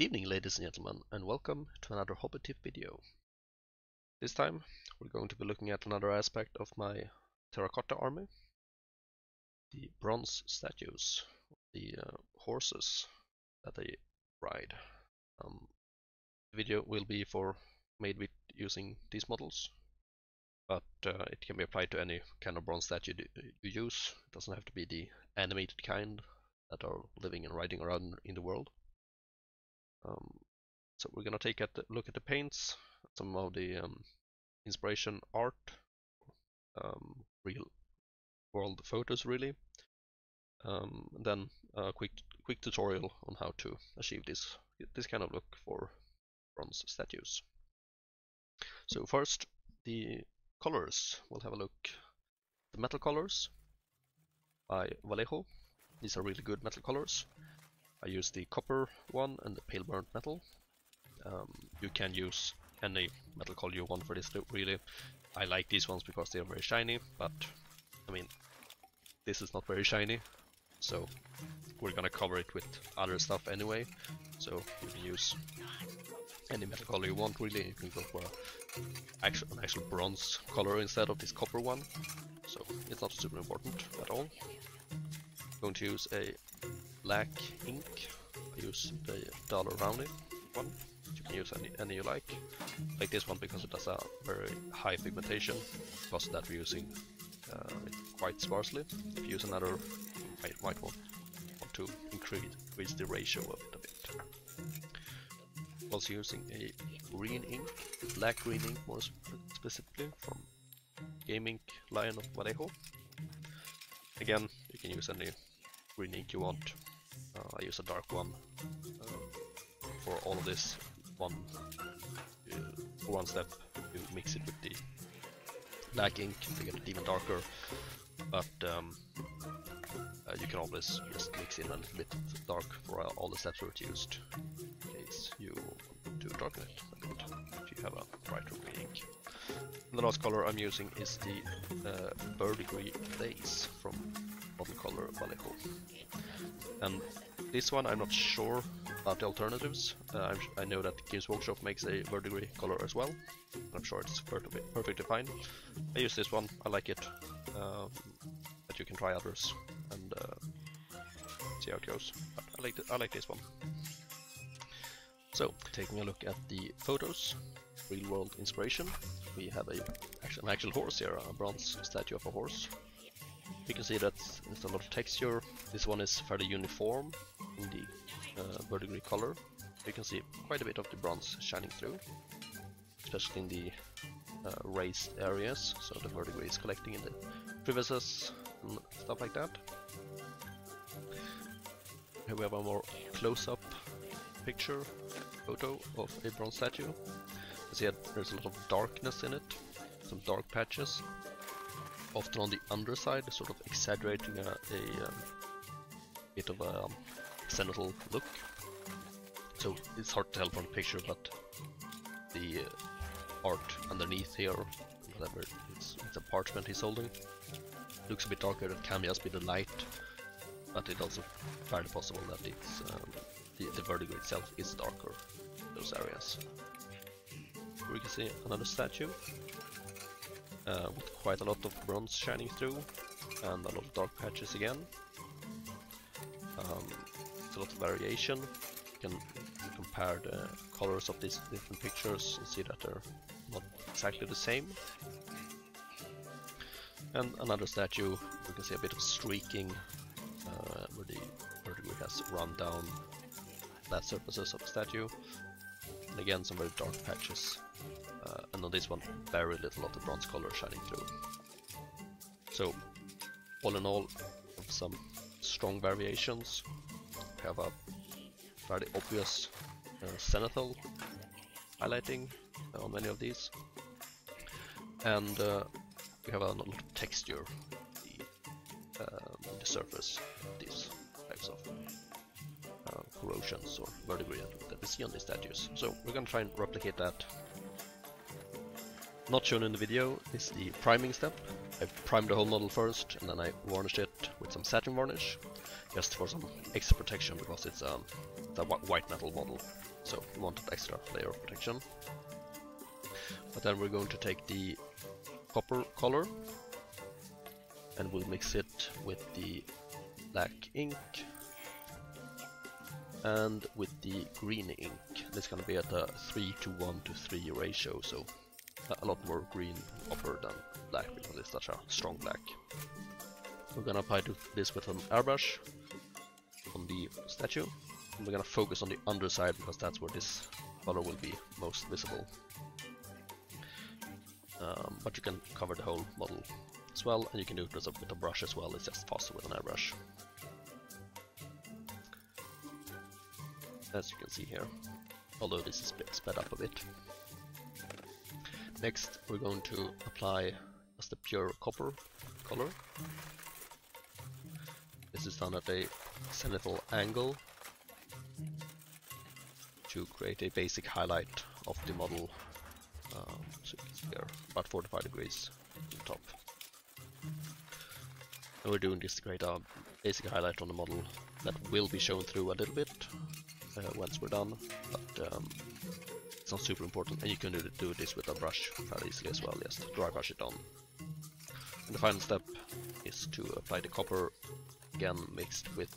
Good evening ladies and gentlemen and welcome to another hobby tip video. This time we're going to be looking at another aspect of my terracotta army. The bronze statues, the uh, horses that they ride. Um, the video will be for made with using these models but uh, it can be applied to any kind of bronze statue you use. It doesn't have to be the animated kind that are living and riding around in the world. Um, so we're gonna take a look at the paints, some of the um, inspiration art, um, real world photos really, um, then a quick quick tutorial on how to achieve this this kind of look for bronze statues. So first, the colors. We'll have a look. The metal colors by Vallejo. These are really good metal colors. I use the copper one and the pale burnt metal. Um, you can use any metal color you want for this really. I like these ones because they are very shiny, but I mean, this is not very shiny, so we're gonna cover it with other stuff anyway. So you can use any metal color you want really. You can go for actual, an actual bronze color instead of this copper one. So it's not super important at all. I'm going to use a black ink. I use the Daler-Rowney one. You can use any, any you like. Like this one because it has a very high pigmentation. Of that we're using uh, it quite sparsely. If you use another, might, might want, want to increase, increase the ratio of it a bit. Also using a green ink, black green ink more specifically from Gaming Lion of Vallejo. Again, you can use any green ink you want. Uh, I use a dark one uh, for all of this. One uh, for one step, you mix it with the black ink to get it even darker. But um, uh, you can always just mix in a little bit dark for all the steps where it's used, in case you to darken it a bit if you have a brighter green ink. And the last color I'm using is the uh, Lace from Model Color Vallejo. And this one I'm not sure about the alternatives. Uh, i know that Games Workshop makes a verdigris color as well. I'm sure it's perfectly, perfectly fine. I use this one, I like it. Um, but you can try others and uh, see how it goes. But I like, I like this one. So, taking a look at the photos, real world inspiration. We have a an actual horse here, a bronze statue of a horse. You can see that it's a lot of texture. This one is fairly uniform in the uh, verdigris color. You can see quite a bit of the bronze shining through, especially in the uh, raised areas, so the verdigris is collecting in the crevices and stuff like that. Here we have a more close-up picture, photo of a bronze statue. You see there's a lot of darkness in it, some dark patches, often on the underside, sort of exaggerating a, a um, bit of a um, zenithal look. So it's hard to tell from the picture, but the uh, art underneath here, whatever it's, it's a parchment he's holding, looks a bit darker. It can be just be the light, but it's also fairly possible that it's um, the, the verdigris itself is darker those areas. We can see another statue uh, with quite a lot of bronze shining through and a lot of dark patches again. Um, it's a lot of variation. You can compare the colors of these different pictures and see that they're not exactly the same. And another statue, we can see a bit of streaking uh, where the verdigris has run down flat surfaces of the statue. And again some very dark patches. Uh, and on this one, very little of the bronze color shining through. So, all in all, some strong variations. We have a fairly obvious uh, highlighting on many of these. And uh, we have a lot of texture the, um, the surface of these types of uh, corrosions or verdigris that we see on these statues. So we're gonna try and replicate that not shown in the video is the priming step. I primed the whole model first and then I varnished it with some satin varnish just for some extra protection because it's, um, white metal model so we want an extra layer of protection. But then we're going to take the copper color and we'll mix it with the black ink and with the green ink. It's gonna be at a 3 to 1 to 3 ratio, so a lot more green copper than black because it's such a strong black. We're gonna apply this with an airbrush on the statue. And we're gonna focus on the underside because that's where this color will be most visible. Um, but you can cover the whole model as well, and you can do it with a, with a brush as well, it's just faster with an airbrush. As you can see here, although this is sped up a bit. Next we're going to apply just the pure copper color. This is done at a zenithal angle to create a basic highlight of the model. Um, so see here, about 45 degrees on top. And we're doing this to create a basic highlight on the model that will be shown through a little bit uh, once we're done, but um, it's not super important, and you can do, this with a brush fairly easily as well, just dry brush it on. And the final step is to apply the copper, again mixed with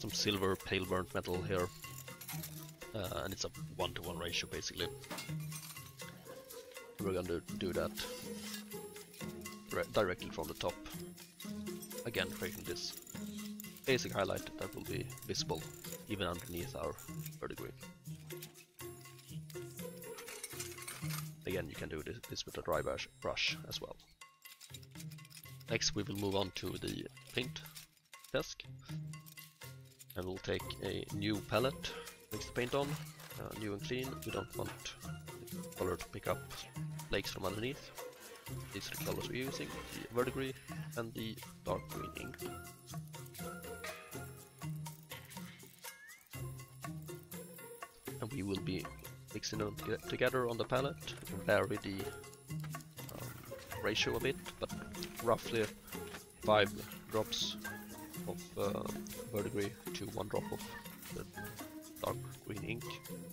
some silver pale burnt metal here, uh, and it's a one to one ratio basically. we're going to do that directly from the top, again creating this basic highlight that will be visible even underneath our verdigris. Again, you can do this, with a dry brush, brush as well. Next we will move on to the paint desk and we'll take a new palette, mix the paint on, uh, new and clean, we don't want the color to pick up flakes from underneath. These are the colors we're using, the verdigris and the dark green ink. And we will be mixing them together on the palette, vary the um, ratio a bit, but roughly 5 drops of uh, verdigris to 1 drop of the dark green ink,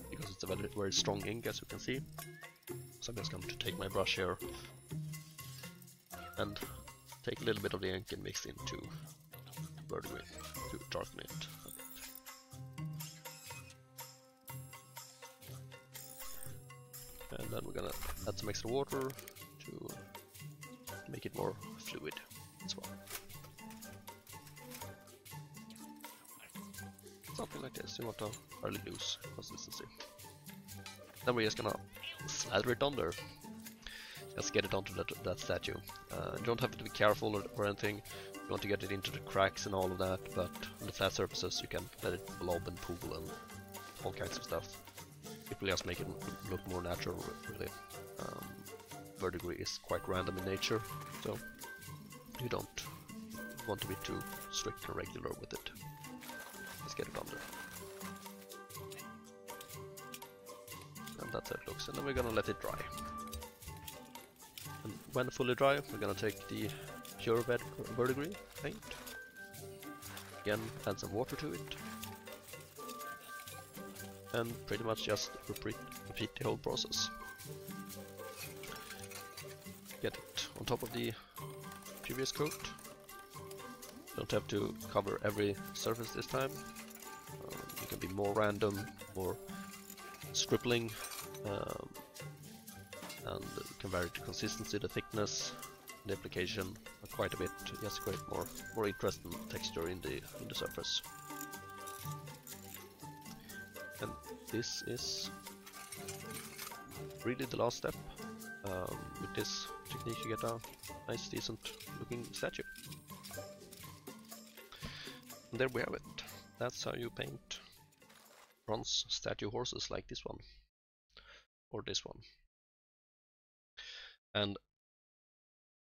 because it's a very, very strong ink as you can see. So I'm just going to take my brush here and take a little bit of the ink and mix into verdigris to darken it then we're gonna add some extra water to make it more fluid as well. Something like this, you want a fairly loose consistency. Then we're just gonna slather it on there. Just get it onto that, that statue. Uh, you don't have to be careful or, or anything, you want to get it into the cracks and all of that, but on the flat surfaces you can let it blob and pool and all kinds of stuff it will just make it look more natural, really. Um, verdigris is quite random in nature, so you don't want to be too strict and regular with it. Let's get it under. And that's how it looks, and then we're gonna let it dry. And when fully dry, we're gonna take the pure verdigris paint, again add some water to it, and pretty much just repeat, repeat the whole process. Get it on top of the previous coat. Don't have to cover every surface this time. Um, you can be more random, more scribbling, um, and you can vary the consistency, the thickness, the application quite a bit, just create more more interest and texture in the in the surface. This is really the last step. Um, with this technique you get a nice decent looking statue. And there we have it. That's how you paint bronze statue horses like this one. Or this one. And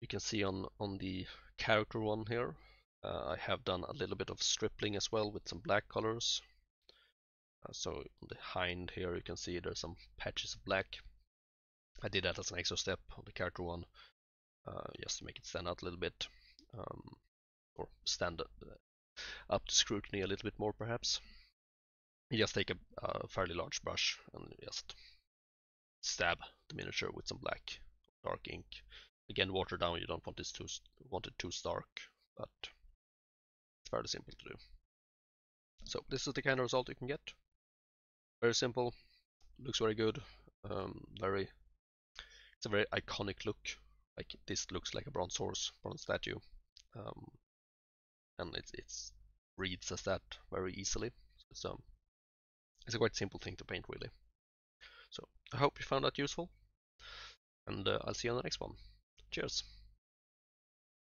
you can see on, on the character one here, uh, I have done a little bit of stippling as well with some black colors so on the hind here you can see there's some patches of black. I did that as an extra step on the character one, uh, just to make it stand out a little bit, um, or stand up, uh, up to scrutiny a little bit more perhaps. you just take a, a fairly large brush and just stab the miniature with some black dark ink. Again, water down. You don't want this too want it too stark, but it's fairly simple to do. So this is the kind of result you can get. Very simple, looks very good, um, very. It's a very iconic look. Like this looks like a bronze horse, bronze statue, um, and it's it's reads as that very easily. So it's a quite simple thing to paint, really. So I hope you found that useful, and uh, I'll see you on the next one. Cheers!